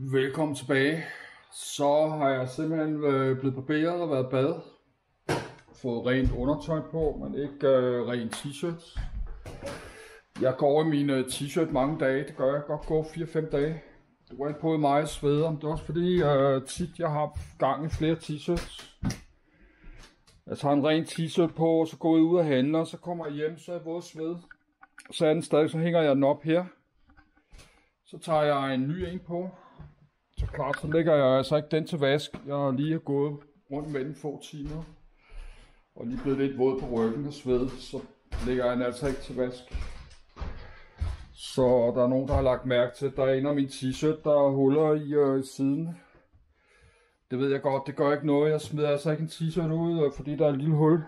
Velkommen tilbage. Så har jeg simpelthen øh, blevet barberet og været bad. Fået rent undertøj på, men ikke øh, rent t-shirt. Jeg går i min øh, t-shirt mange dage. Det gør jeg godt gå 4-5 dage. Det går ikke på i mig at svede. Det er også fordi øh, tit jeg har gang i flere t-shirts. Jeg tager en ren t-shirt på, og så går jeg ud og handler, og så kommer jeg hjem, så er jeg våd sved. Så er den stadig, så hænger jeg den op her. Så tager jeg en ny en på. Så klart, så lægger jeg altså ikke den til vask. Jeg har lige gået rundt med den få timer. Og lige blevet lidt våd på ryggen og sved, så lægger jeg den altså ikke til vask. Så der er nogen, der har lagt mærke til, at der er en af mine t-shirt, der er huller i øh, siden. Det ved jeg godt, det gør ikke noget. Jeg smider altså ikke en t-shirt ud, øh, fordi der er et lille hul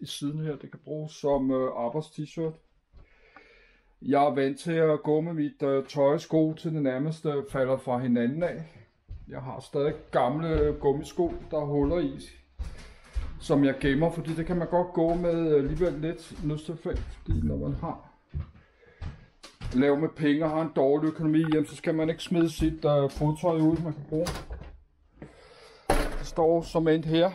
i siden her. Det kan bruges som øh, arbejds-t-shirt. Jeg er vant til at gå med mit øh, tøj og sko til det nærmeste falder fra hinanden af. Jeg har stadig gamle øh, gummisko, der er huller i, som jeg gemmer, fordi det kan man godt gå med øh, alligevel lidt nødstilfældt, fordi når man har lav med penge og har en dårlig økonomi, jamen, så skal man ikke smide sit øh, fodtøj ud, man kan bruge. Det står som endt her.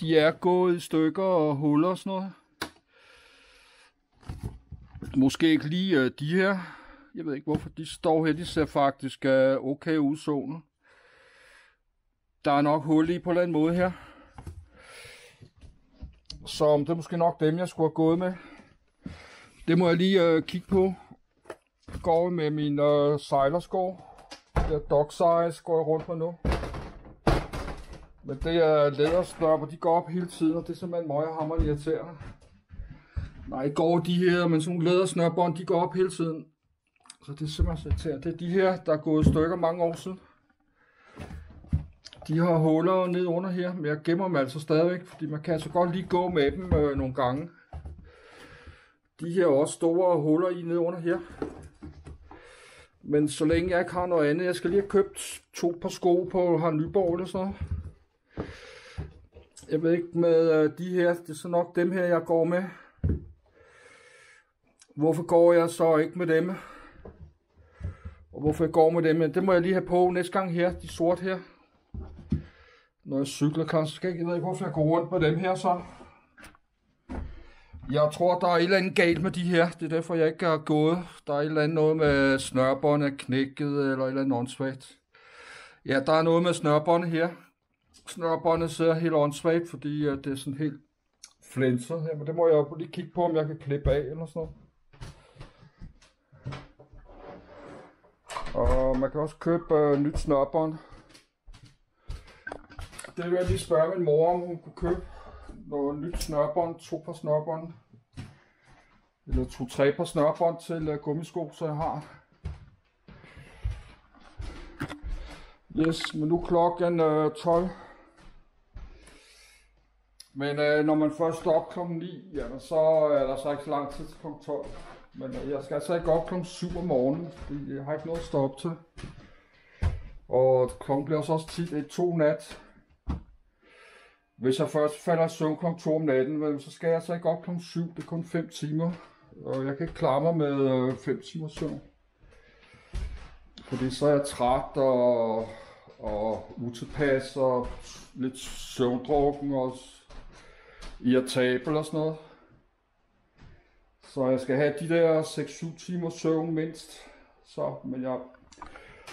De er gået i stykker og huller og sådan noget. Måske ikke lige øh, de her. Jeg ved ikke hvorfor de står her. De ser faktisk øh, okay ud solen. Der er nok hul i på en eller anden måde her. Så det er måske nok dem, jeg skulle have gået med. Det må jeg lige øh, kigge på. Jeg går med min øh, sejlersko. Det er dog size, går jeg rundt med nu. Men det er læderstørper, de går op hele tiden, og det er simpelthen møghammerende irriterende. Nej, går de her, men sådan nogle lædersnørbånd, de går op hele tiden. Så det er simpelthen så irriterende. Det er de her, der er gået i stykker mange år siden. De har huller ned under her, men jeg gemmer dem altså stadigvæk, fordi man kan altså godt lige gå med dem øh, nogle gange. De her er også store huller i ned under her. Men så længe jeg ikke har noget andet, jeg skal lige have købt to par sko på her Nyborg eller sådan noget. Jeg ved ikke med øh, de her, det er så nok dem her, jeg går med. Hvorfor går jeg så ikke med dem? Og hvorfor jeg går med dem? Det må jeg lige have på næste gang her, de sorte her. Når jeg cykler, kanskje skal jeg, jeg ved ikke, hvorfor jeg går rundt med dem her så. Jeg tror, der er et eller andet galt med de her. Det er derfor, jeg ikke har gået. Der er et eller andet noget med snørbånd er knækket, eller et eller andet åndssvagt. Ja, der er noget med snørbåndet her. Snørbåndet ser helt åndssvagt, fordi det er sådan helt flænset her. Men det må jeg jo lige kigge på, om jeg kan klippe af eller sådan noget. Og man kan også købe øh, nyt snørbånd. Det vil jeg lige spørge min mor, om hun kunne købe noget nyt snørbånd, to par snørbånd. Eller to-tre par snørbånd til øh, gummisko, så jeg har. Yes, men nu er klokken øh, 12. Men øh, når man først står op klokken 9, ja, så er der så ikke så lang tid til kl. 12. Men øh, jeg skal altså ikke op klokken 7 om morgenen, fordi jeg har ikke noget at stå til. Og klokken bliver så også tit et to nat. Hvis jeg først falder i søvn kl. 2 om natten, så skal jeg altså ikke op kl. 7. Det er kun 5 timer. Og jeg kan ikke klare mig med øh, 5 timer søvn. Fordi så er jeg træt og, og utilpas og lidt søvndrukken og irritabel og sådan noget. Så jeg skal have de der 6-7 timer søvn mindst. Så, men jeg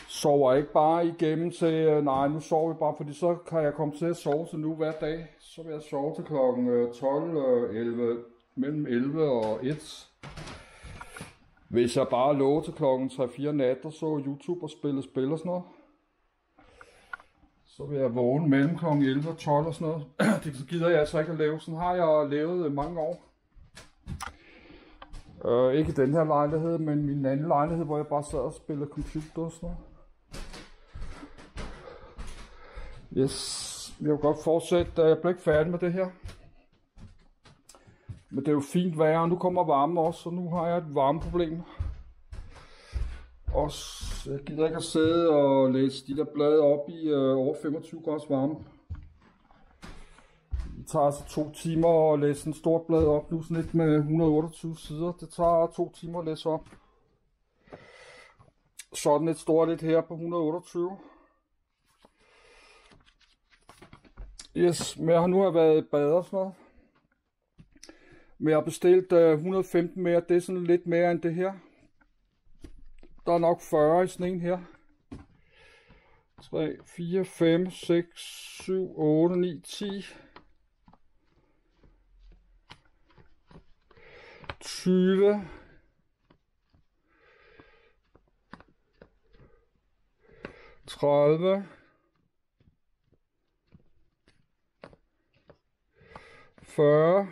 sover ikke bare igennem til, øh, nej, nu sover vi bare, fordi så kan jeg komme til at sove til nu hver dag. Så vil jeg sove til klokken øh, 12, 11, øh, mellem 11 og 1. Hvis jeg bare lå til klokken 3-4 nat og så YouTube og spille spil og sådan noget, så vil jeg vågne mellem klokken 11 og 12 og sådan noget. det gider jeg altså ikke at lave. Sådan har jeg levet mange år. Uh, ikke den her lejlighed, men min anden lejlighed, hvor jeg bare sad og spillede computer og sådan noget. Yes, jeg vil godt fortsætte. Jeg bliver ikke færdig med det her. Men det er jo fint vejr, og nu kommer varmen også, og nu har jeg et varmeproblem. Og jeg gider ikke at sidde og læse de der blade op i øh, over 25 grads varme. Tager altså to timer at læse en stort blad op, nu sådan lidt med 128 sider. Det tager to timer at læse op. sådan et stort et her på 128. Yes, men jeg har nu har været bad og sådan noget. Men jeg har bestilt øh, uh, 115 mere, det er sådan lidt mere end det her. Der er nok 40 i sådan en her. 3, 4, 5, 6, 7, 8, 9, 10. 20. 30. 40.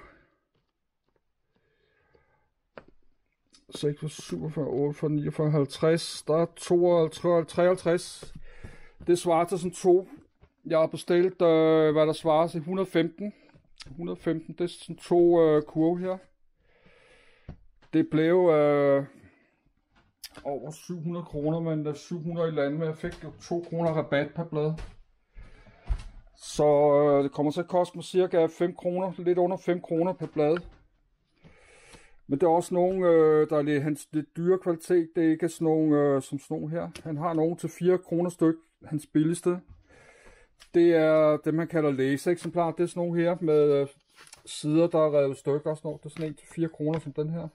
6 for 47, 8 for 49, 50. Der er 52, 53. Det svarer til sådan to. Jeg har bestilt, øh, hvad der svarer til 115. 115, det er sådan to øh, kurve her. Det blev øh, over 700 kroner, men der 700 i landet, men jeg fik jo 2 kroner rabat per blad. Så øh, det kommer til at koste mig cirka 5 kroner, lidt under 5 kroner per blad. Men det er også nogle, øh, der er lidt, hans lidt dyre kvalitet. Det er ikke sådan nogle øh, som sådan nogle her. Han har nogle til 4 kroner styk, hans billigste. Det er det, man kalder læseeksemplarer. Det er sådan nogle her med øh, sider, der er revet stykker og sådan noget. Det er sådan en til 4 kroner som den her.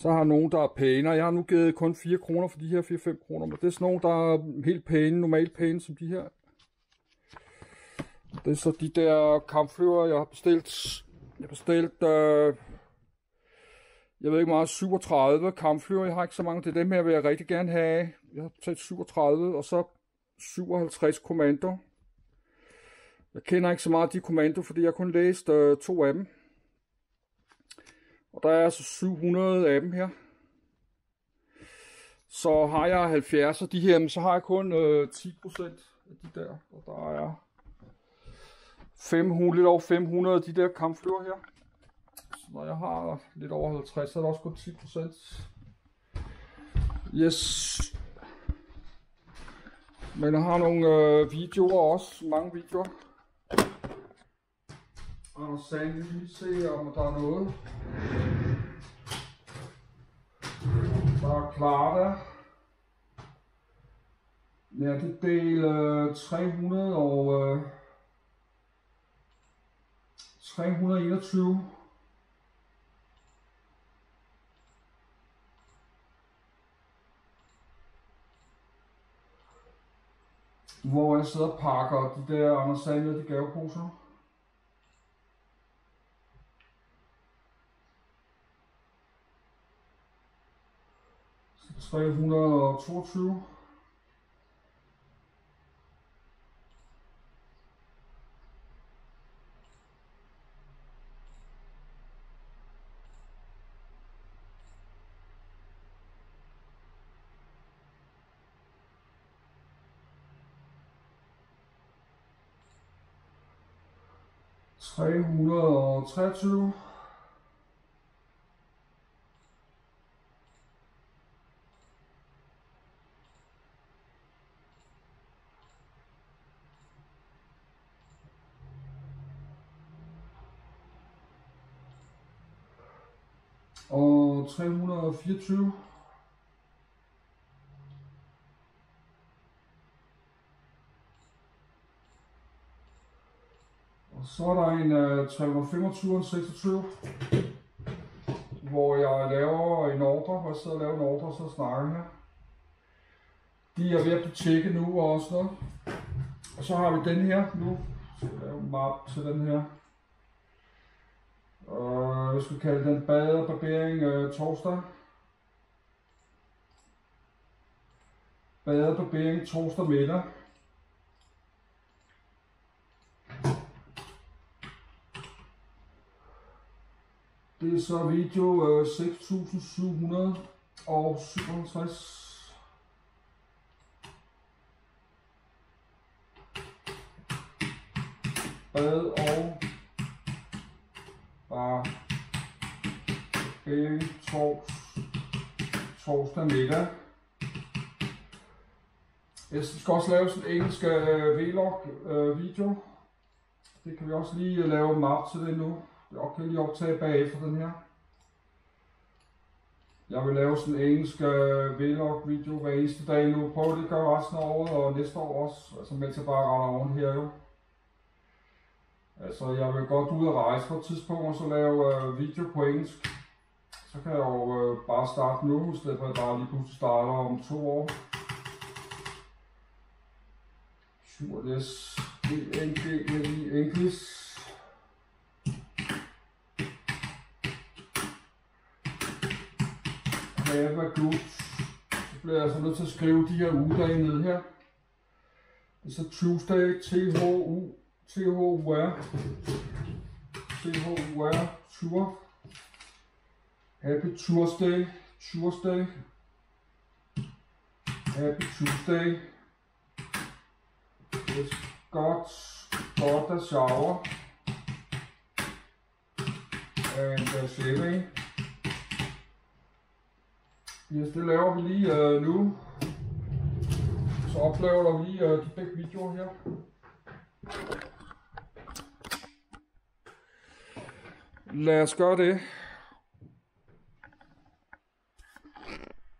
Så har nogen, der er pænere. Jeg har nu givet kun 4 kroner for de her 4-5 kroner. Men det er sådan nogle, der er helt pæne, normalt pæne som de her. Det er så de der kampflyver, jeg har bestilt. Jeg har bestilt, øh, jeg ved ikke meget, 37 kampflyver. Jeg har ikke så mange. Det er dem her, vil jeg rigtig gerne have. Jeg har taget 37, og så 57 kommando. Jeg kender ikke så meget de kommando, fordi jeg kun læst øh, to af dem. Og der er altså 700 af dem her. Så har jeg 70 af de her, men så har jeg kun øh, 10% af de der. Og der er 500, lidt over 500 af de der kampflyver her. Så når jeg har lidt over 50, så er der også kun 10%. Yes. Men jeg har nogle øh, videoer også, mange videoer. Og så lige se, om der er noget. Der er der. Ja, det er del øh, 300 og øh, 321. Hvor jeg sidder og pakker de der Anders Sandler, de gaveposer. 322. Tre hundrede og treogtyve. Og 324. Og så er der en øh, uh, 325 og 26, hvor jeg laver en ordre, hvor jeg sidder og laver en ordre, og så snakker jeg. De er ved at blive tjekket nu og sådan noget. Og så har vi den her nu. Så jeg lave en map til den her. Og jeg skulle kalde den bade og barbering øh, torsdag. Bade og barbering torsdag middag. Det er så video øh, 6757. Bad og bare en tors, torsdag middag. Jeg skal også lave sådan en engelsk øh, vlog øh, video. Det kan vi også lige øh, lave en map til det nu. Jeg kan lige optage bagefter den her. Jeg vil lave sådan en engelsk øh, vlog video hver eneste dag nu. Prøv det at gøre resten af året og næste år også. Altså mens jeg bare render rundt her jo. Altså jeg vil godt ud og rejse på et tidspunkt og så lave øh, video på engelsk. Så kan jeg jo øh, bare starte nu, i stedet for at jeg bare lige pludselig starter om to år. Sure this. English. Have a good. Så bliver jeg så nødt til at skrive de her ugedage ned her. Det er så Tuesday, T-H-U, T-H-U-R, T-H-U-R, Tour. Happy Tuesday, Tuesday. Happy Tuesday. It's got, got a shower and a shaving. Yes, det laver vi lige uh, nu. Så oplever vi uh, de begge videoer her. Lad os gøre det.